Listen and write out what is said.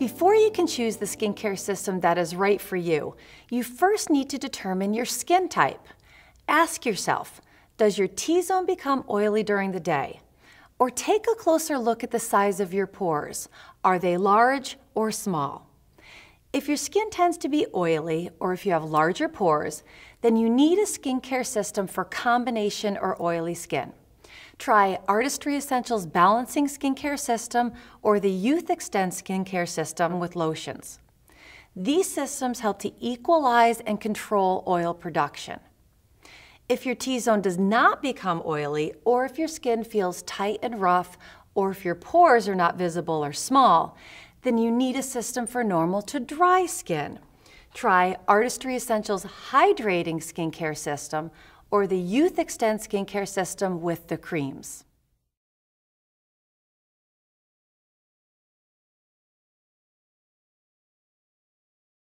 Before you can choose the skincare system that is right for you, you first need to determine your skin type. Ask yourself, does your T-zone become oily during the day? Or take a closer look at the size of your pores. Are they large or small? If your skin tends to be oily or if you have larger pores, then you need a skincare system for combination or oily skin. Try Artistry Essentials Balancing Skincare System or the Youth Xtend Skincare System with lotions. These systems help to equalize and control oil production. If your T-zone does not become oily, or if your skin feels tight and rough, or if your pores are not visible or small, then you need a system for normal to dry skin. Try Artistry Essentials Hydrating Skincare System or the Youth Xtend skincare system with the creams.